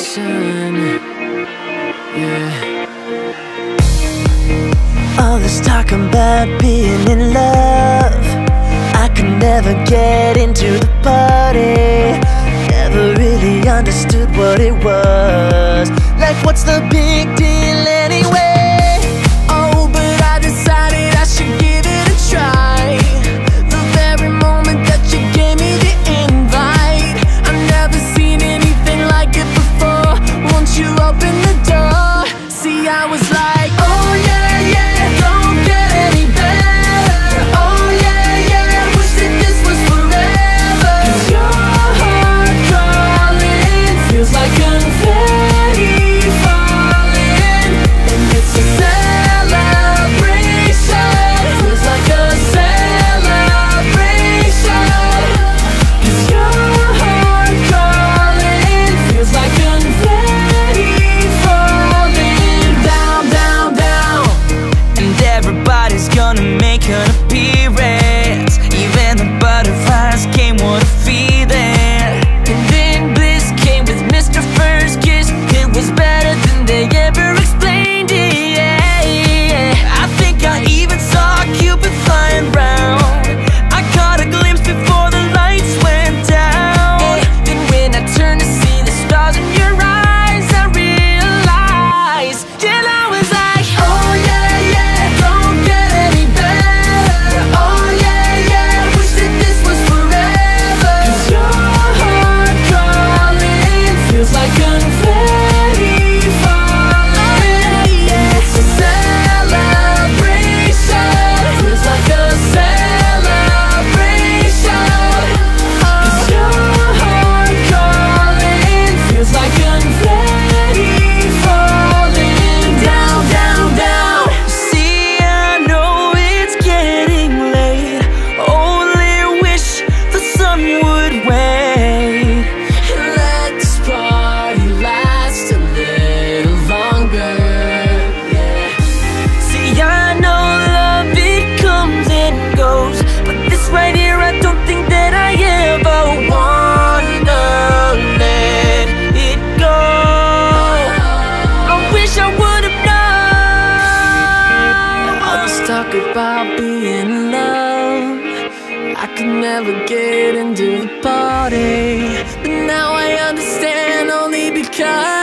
listen Yeah. All this talk about being in love. I could never get into the party. Never really understood what it was. Like what's the big talk about being in love. I could never get into the party But now I understand only because